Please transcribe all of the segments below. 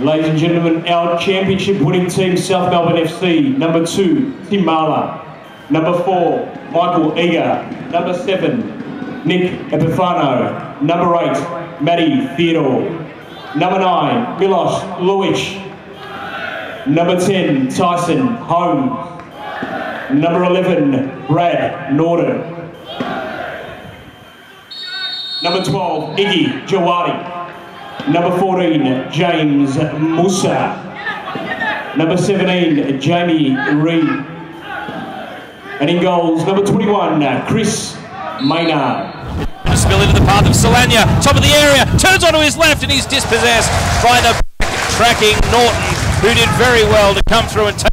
Ladies and gentlemen, our championship winning team, South Melbourne FC, number two, Tim Mala. Number four, Michael Eagar. Number seven, Nick Epifano. Number eight, Matty Theodore. Number nine, Milos Lujic. Number 10, Tyson Holmes. Number 11, Brad Norton. Number 12, Iggy Jawadi. Number 14, James Musa. Number 17, Jamie Reed. And in goals, number 21, Chris Maynard. Spill into the path of Solagna, top of the area, turns onto his left and he's dispossessed by the tracking Norton, who did very well to come through and take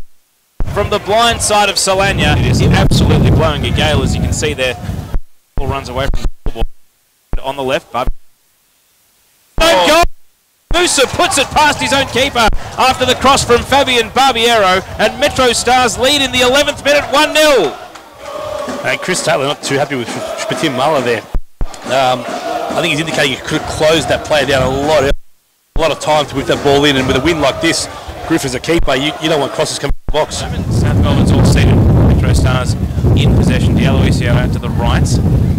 from the blind side of Solagna. It is absolutely blowing a gale as you can see there. Ball runs away from the ball on the left. Musa puts it past his own keeper after the cross from Fabian Barbiero, and Metro Stars lead in the 11th minute 1 0. And Chris Taylor not too happy with Tim Mala there. Um, I think he's indicating he could have closed that player down a lot, a lot of time to whip that ball in, and with a win like this, Griffith's a keeper. You, you don't want crosses coming to the box. South Melbourne's all seated. Stars in possession. D'Aloisio out to the right.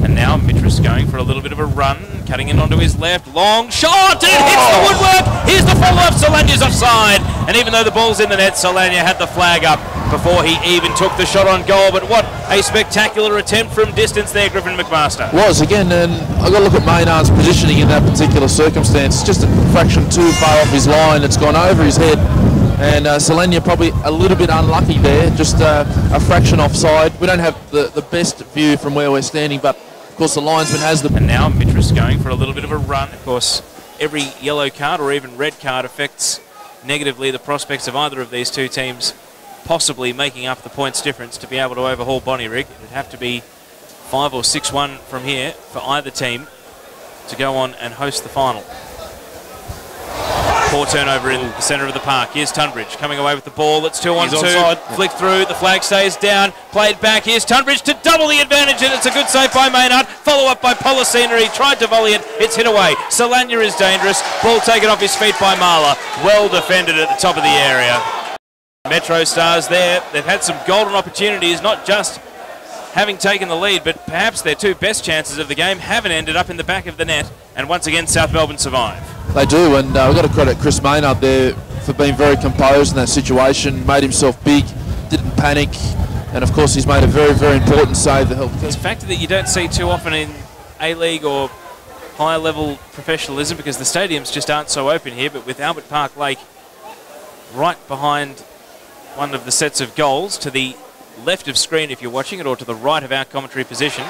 And now Mitris going for a little bit of a run. Cutting in onto his left. Long shot. It hits the oh! woodwork. Here's the follow-up. Solagna's offside. And even though the ball's in the net, Solagna had the flag up before he even took the shot on goal. But what a spectacular attempt from distance there, Griffin McMaster. Was, again, and I've got to look at Maynard's positioning in that particular circumstance. Just a fraction too far off his line. It's gone over his head and uh, Solagna probably a little bit unlucky there, just uh, a fraction offside. We don't have the, the best view from where we're standing, but of course the linesman has the... And now Mitris going for a little bit of a run. Of course, every yellow card or even red card affects negatively the prospects of either of these two teams possibly making up the points difference to be able to overhaul Bonnyrigg. It'd have to be 5 or 6-1 from here for either team to go on and host the final. Poor turnover in the centre of the park. Here's Tunbridge coming away with the ball. It's two on He's two. onside. Flick through. The flag stays down. Played back. Here's Tunbridge to double the advantage, and it's a good save by Maynard. Follow up by Polisena. He tried to volley it. It's hit away. Solania is dangerous. Ball taken off his feet by Mala. Well defended at the top of the area. Metro Stars there. They've had some golden opportunities, not just having taken the lead, but perhaps their two best chances of the game haven't ended up in the back of the net. And once again, South Melbourne survive. They do, and uh, we've got to credit Chris Maynard there for being very composed in that situation, made himself big, didn't panic, and of course he's made a very, very important save that helped. It's a factor that you don't see too often in A-League or higher level professionalism because the stadiums just aren't so open here, but with Albert Park Lake right behind one of the sets of goals to the left of screen if you're watching it or to the right of our commentary position,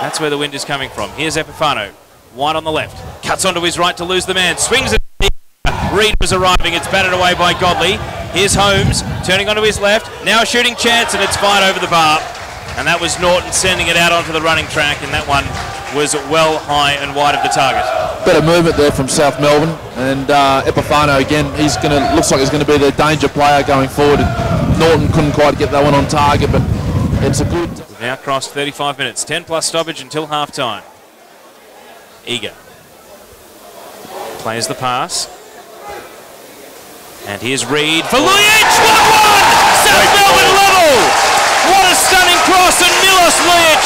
that's where the wind is coming from. Here's Epifano, wide on the left, cuts onto his right to lose the man, swings it. Reed was arriving, it's batted away by Godley. Here's Holmes, turning onto his left, now a shooting chance and it's fired over the bar. And that was Norton sending it out onto the running track and that one was well high and wide of the target. Better movement there from South Melbourne, and uh, Epifano again. He's going to looks like he's going to be the danger player going forward. Norton couldn't quite get that one on target, but it's a good. We've now crossed 35 minutes, 10 plus stoppage until half time. Eagar plays the pass. And here's Reed for Lujic! 1-1! South Melbourne level! What a stunning cross and Milos Lujic,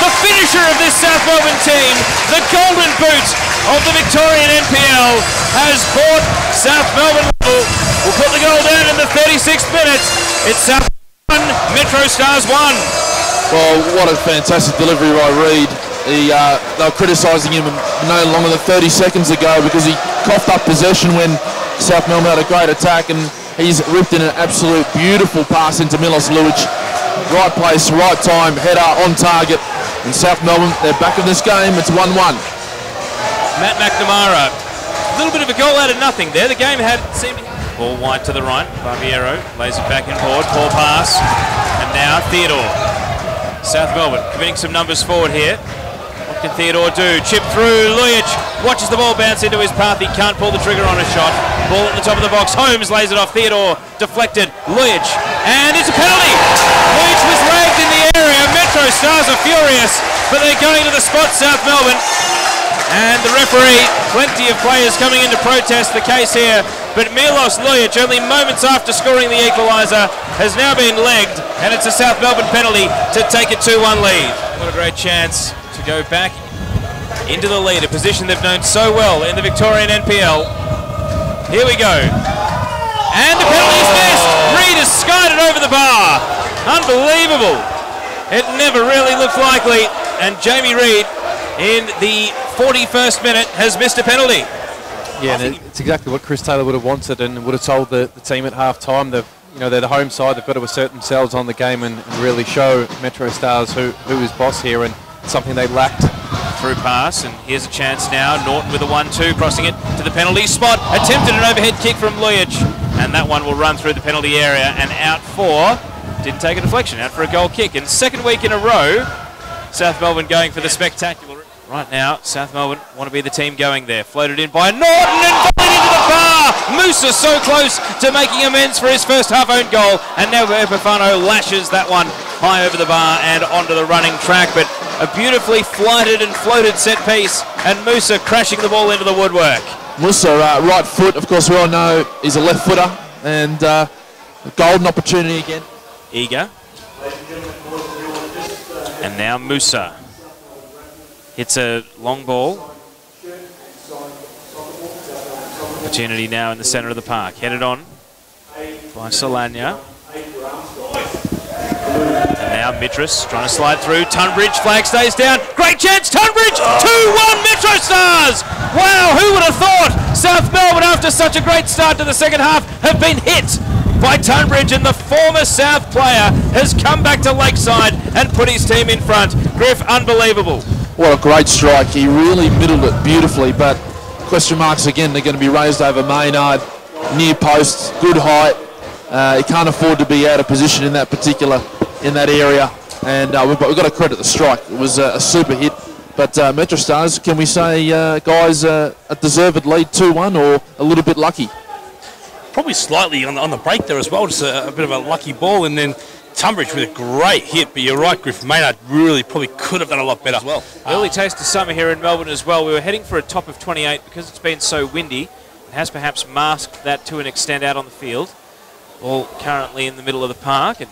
the finisher of this South Melbourne team, the golden boot of the Victorian NPL, has brought South Melbourne level. We'll put the goal down in the 36th minute. It's South Melbourne, Metro Stars 1. Well, what a fantastic delivery by Reed. He, uh, they were criticising him no longer than 30 seconds ago because he coughed up possession when South Melbourne had a great attack and he's ripped in an absolute beautiful pass into Milos Lujic. Right place, right time, header on target. And South Melbourne, they're back in this game. It's 1-1. Matt McNamara. A little bit of a goal out of nothing there. The game had seemed... Ball wide to the right. Barbiero lays it back in forward. Poor pass. And now Theodore. South Melbourne committing some numbers forward here. Can Theodore do? Chip through. Lujic watches the ball bounce into his path. He can't pull the trigger on a shot. Ball at the top of the box. Holmes lays it off. Theodore deflected. Lujic. And it's a penalty. Lujic was ragged in the area. Metro Stars are furious, but they're going to the spot, South Melbourne. And the referee, plenty of players coming in to protest the case here. but Milos Lujic, only moments after scoring the equaliser, has now been legged, and it's a South Melbourne penalty to take a 2-1 lead. What a great chance to go back into the lead, a position they've known so well in the Victorian NPL. Here we go. And the penalty's missed. Reed has skied it over the bar. Unbelievable. It never really looked likely. And Jamie Reed, in the 41st minute, has missed a penalty. Yeah, it's exactly what Chris Taylor would have wanted and would have told the, the team at half time. They've, you know, they're the home side. They've got to assert themselves on the game and, and really show Metro Stars who, who is boss here and something they lacked through pass, and here's a chance now. Norton with a 1-2, crossing it to the penalty spot. Attempted an overhead kick from Lujic, and that one will run through the penalty area and out for, didn't take a deflection, out for a goal kick. And second week in a row, South Melbourne going for the spectacular. Right now, South Melbourne want to be the team going there. Floated in by Norton and volleyed into the bar. Musa so close to making amends for his first half own goal. And now Epifano lashes that one high over the bar and onto the running track. But a beautifully flighted and floated set piece. And Musa crashing the ball into the woodwork. Musa, uh, right foot, of course, we all know he's a left footer. And uh, a golden opportunity again. Eagar. And now Musa. Hits a long ball. Opportunity now in the centre of the park. Headed on by Solagna. Now Mitris trying to slide through. Tunbridge flag stays down. Great chance, Tunbridge! 2-1 Metro Stars! Wow, who would have thought South Melbourne, after such a great start to the second half, have been hit by Tunbridge and the former South player has come back to Lakeside and put his team in front. Griff, unbelievable. What a great strike. He really middled it beautifully, but question marks again, they're going to be raised over Maynard. Near post, good height. Uh, he can't afford to be out of position in that particular, in that area. And uh, we've, got, we've got to credit the strike. It was a, a super hit. But uh, Metro Stars, can we say, uh, guys, uh, a deserved lead 2-1 or a little bit lucky? Probably slightly on the, on the break there as well, just a, a bit of a lucky ball. And then Tunbridge with a great hit, but you're right, Griff Maynard really probably could have done a lot better as well. Early taste of summer here in Melbourne as well. We were heading for a top of 28 because it's been so windy. It has perhaps masked that to an extent out on the field. All currently in the middle of the park and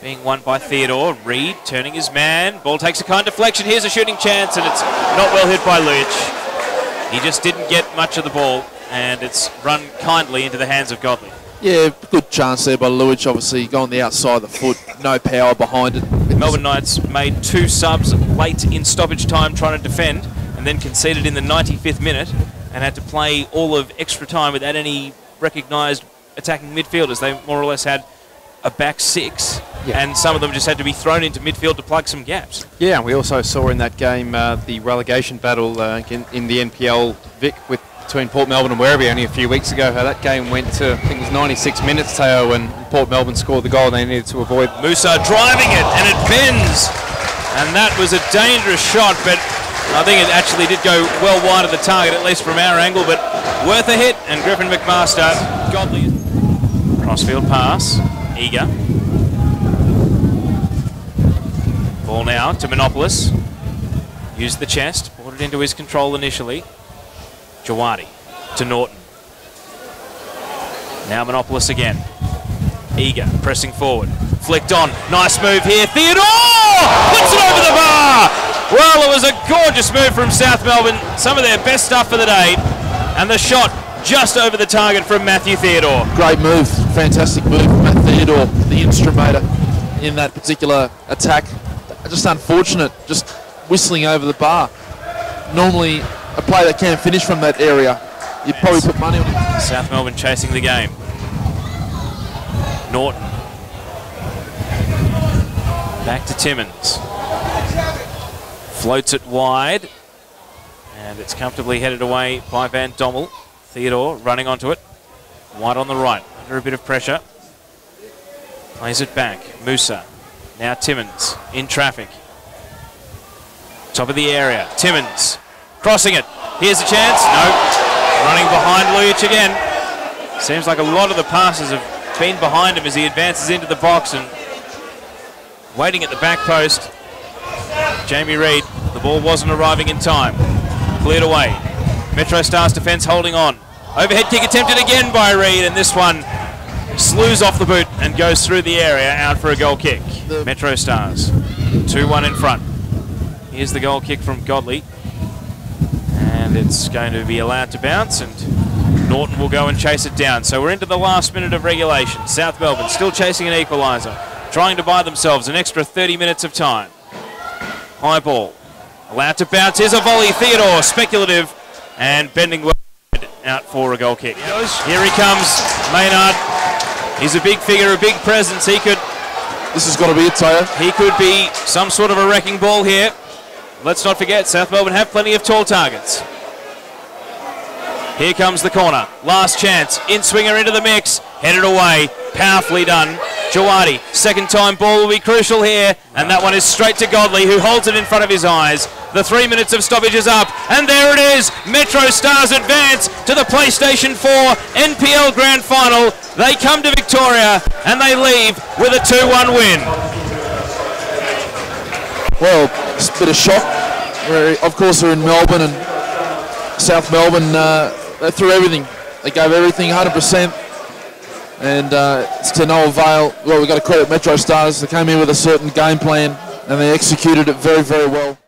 being won by Theodore. Reed turning his man. Ball takes a kind deflection. Here's a shooting chance, and it's not well hit by Lujic. He just didn't get much of the ball, and it's run kindly into the hands of Godley. Yeah, good chance there by Lujic. Obviously, going the outside of the foot, no power behind it. Melbourne Knights made two subs late in stoppage time trying to defend, and then conceded in the 95th minute, and had to play all of extra time without any recognised attacking midfielders. They more or less had a back six, Yeah. and some of them just had to be thrown into midfield to plug some gaps. Yeah, we also saw in that game uh, the relegation battle uh, in, in the NPL Vic with between Port Melbourne and Werribee only a few weeks ago. How that game went to I think it was 96 minutes, Teo, and Port Melbourne scored the goal they needed to avoid. Musa driving it, and it bends. And that was a dangerous shot, but I think it actually did go well wide of the target, at least from our angle, but worth a hit. And Griffin McMaster, Godley. Crossfield pass, Eagar. Ball now to Minopoulos. Used the chest, brought it into his control initially. Jawadi to Norton. Now Minopoulos again. Eagar, pressing forward. Flicked on. Nice move here. Theodore puts it over the bar. Well, it was a gorgeous move from South Melbourne. Some of their best stuff for the day. And the shot just over the target from Matthew Theodore. Great move, fantastic move Theodore, the instrumator in that particular attack. Just unfortunate, just whistling over the bar. Normally, a player that can finish from that area, you'd probably put money on him. South Melbourne chasing the game. Norton. Back to Timmins. Floats it wide. And it's comfortably headed away by Van Dommel. Theodore running onto it. Wide on the right. Under a bit of pressure. Plays it back. Musa. Now Timmins. In traffic. Top of the area. Timmins. Crossing it. Here's a chance. No. Running behind Lujic again. Seems like a lot of the passes have been behind him as he advances into the box and waiting at the back post. Jamie Reed, the ball wasn't arriving in time. Cleared away. Metro Stars defence holding on. Overhead kick attempted again by Reed, and this one slews off the boot and goes through the area out for a goal kick. Metro Stars, 2-1 in front. Here's the goal kick from Godley. And it's going to be allowed to bounce, and Norton will go and chase it down. So we're into the last minute of regulation. South Melbourne still chasing an equaliser, trying to buy themselves an extra 30 minutes of time. High ball. Allowed to bounce. Here's a volley. Theodore, speculative, and bending well out for a goal kick. Here he comes, Maynard. He's a big figure, a big presence. He could This has got to be it, Tayo. he could be some sort of a wrecking ball here. Let's not forget, South Melbourne have plenty of tall targets. Here comes the corner. Last chance. In swinger into the mix. Headed away. Powerfully done. Jawadi. Second time ball will be crucial here. And that one is straight to Godley, who holds it in front of his eyes. The three minutes of stoppage is up. And there it is. Metro Stars advance to the PlayStation 4 NPL Grand Final. They come to Victoria and they leave with a 2 1 win. Well, it's a bit of shock. We're, of course, they're in Melbourne and South Melbourne. Uh, they threw everything. They gave everything 100%. And uh, it's to no avail. Well, we've got to credit Metro Stars. They came in with a certain game plan and they executed it very, very well.